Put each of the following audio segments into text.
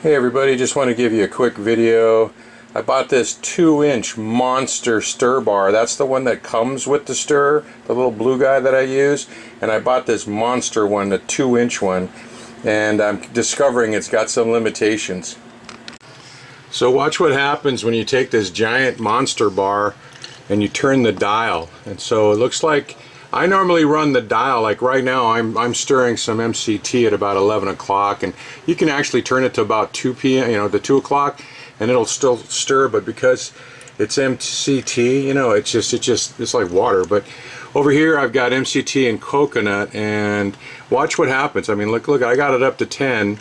Hey everybody, just want to give you a quick video. I bought this 2 inch monster stir bar. That's the one that comes with the stir, the little blue guy that I use. And I bought this monster one, the 2 inch one. And I'm discovering it's got some limitations. So watch what happens when you take this giant monster bar and you turn the dial. And so it looks like I normally run the dial like right now I'm, I'm stirring some MCT at about 11 o'clock and you can actually turn it to about 2 p.m. you know to 2 o'clock and it'll still stir but because it's MCT you know it's just it's just it's like water but over here I've got MCT and coconut and watch what happens I mean look look I got it up to 10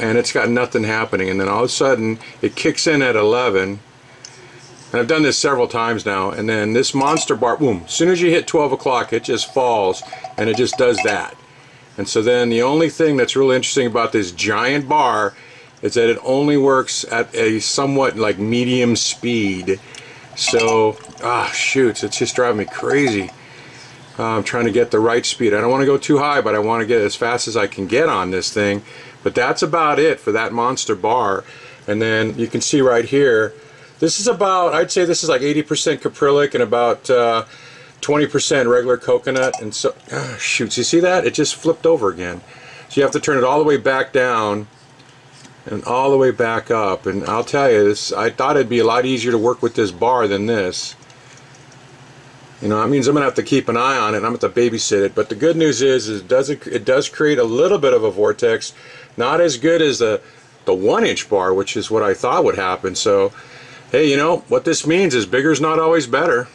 and it's got nothing happening and then all of a sudden it kicks in at 11 and I've done this several times now. And then this monster bar, boom, as soon as you hit 12 o'clock, it just falls and it just does that. And so then the only thing that's really interesting about this giant bar is that it only works at a somewhat like medium speed. So, ah, shoots, it's just driving me crazy. Uh, I'm trying to get the right speed. I don't want to go too high, but I want to get as fast as I can get on this thing. But that's about it for that monster bar. And then you can see right here, this is about, I'd say this is like 80% caprylic and about 20% uh, regular coconut. And so, oh, shoots, you see that? It just flipped over again. So you have to turn it all the way back down and all the way back up. And I'll tell you, this I thought it'd be a lot easier to work with this bar than this. You know, that means I'm gonna have to keep an eye on it. I'm gonna have to babysit it. But the good news is, is it does it does create a little bit of a vortex, not as good as the the one inch bar, which is what I thought would happen. So hey, you know, what this means is bigger's not always better.